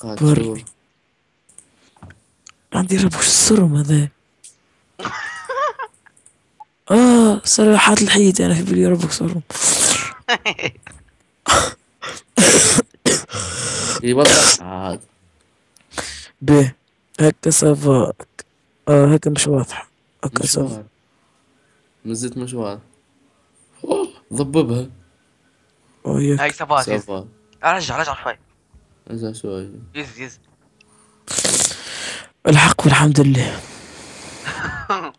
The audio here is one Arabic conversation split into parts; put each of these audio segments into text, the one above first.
قاتشور عندي رب وش السرم هذا آه صراحات الحيط أنا في بالي ربك سرم عاد به هكا سافا آه هكا مش واضحة هكا سافا مشوار مزت مشوار أوه، ضببها هاي سافا رجع رجع شوي ارجع شوي يز يز. الحق والحمد لله.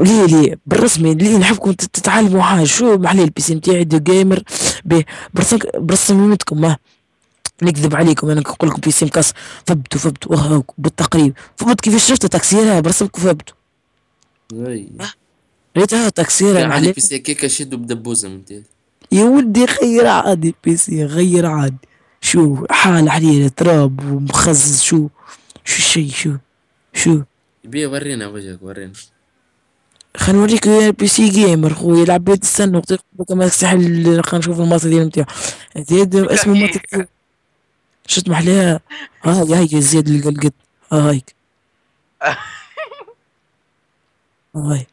ليه ليه؟ بالرسمي ليه نحبكم تت- تتعلموا حاجة؟ شو محلي البي سي نتاعي دو جيمر برسميمتكم ما نكذب عليكم أنا نقول لكم بي سي مكسر فبتوا فبتوا وهاك بالتقريب. فبت كيفاش شفت تكسيرها برسمكم فبتوا ريتها تكسيرها يعني في سكيكة شدوا بدبوزة من تيت يا ودي غير عادي البي سي غير عادي. شو حال عليه تراب ومخزز شو؟ شو الشي شو؟ شو؟ يبي ورينا وجهك ورينا. خلينا نوريك بي سي جيمر خويا لعب بيت استنى وقت كما تستحل خلينا نشوف الماطي ديال نتاعو زياد اسمه ماطي ديال- شو اسمح لها ها هاي زياد ها هايك هاي.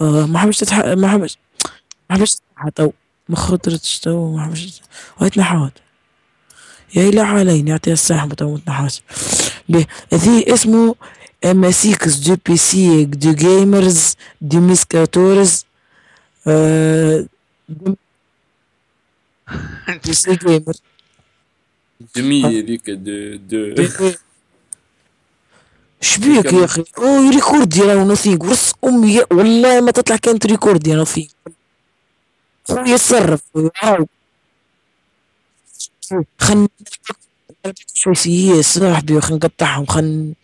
آه ما حبش تتح ما حبش ما حبش تتح تو ما خطرتش تو ما حبش هاي تنحات يا إلى علينا يعطيها الساحة تو تنحاش به ذي اسمه ام 6 دو بي سي دو جيمرز دو ميسكاتورز آه، دو سي جيمر جميلة ذيك دو دو شبيك يا أخي؟ اوه ريكورد يا نوثينك ورس أمي والله ما تطلع كانت ريكورد يا نوثينك خويا يتصرف. هاو. خل شوي سيئة صاحبي خل نقطعهم خل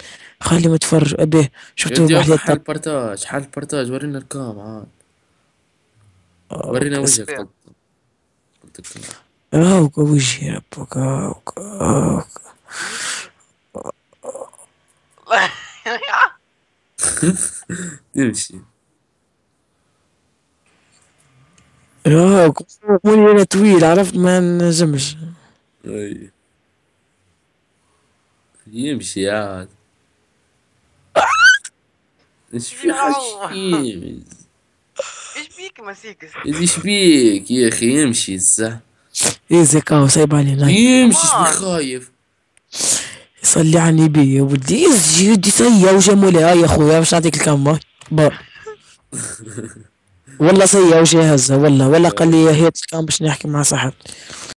خلي متفرج ابيه شفتوا واحد حال البارتاج حال البارتاج ورينا الكام عاد ورينا وجهك. طب. أوك وجهي ربك أوك أوك يمشي أوك موني أنا طويل عرفت ما نجمش أي. يمشي عاد. إيش في حشيم إيش بيك مسيكس إيش بيك يا أخي؟ يمشي الزه إيه زكاو سايب علينا يمشي. إيش خايف صلي على النبي يا ولدي. يزي يدي سيا وجمولي هاي يا خويا باش نعطيك الكامة با. والله سيا وجهزها والله. ولا قال لي هي الكام باش نحكي مع صاحبي